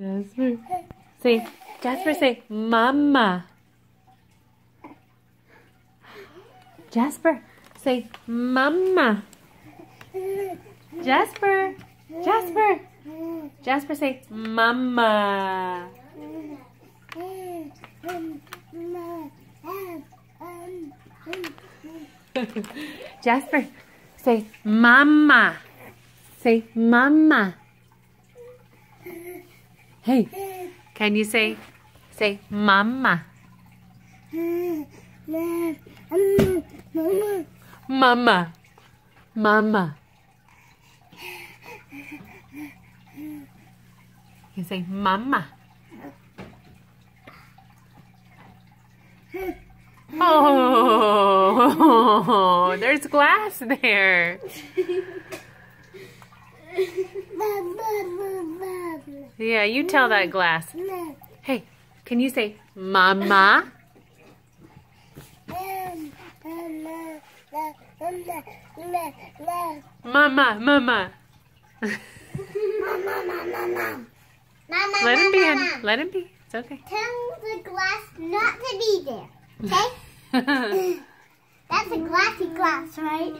Jasper. Say, Jasper, say, Mama. Jasper, say, Mama. Jasper, Jasper. Jasper, say, Mama. Jasper, say, Mama. Say, Mama. Hey, can you say, say, Mama? Mama. Mama. You say, Mama. Oh, there's glass there. Yeah, you tell that glass. Hey, can you say mama? Mama, mama. Mama, mama, mama. Mama, Let him be, honey. Let him be. It's okay. Tell the glass not to be there. Okay? That's a glassy glass, right?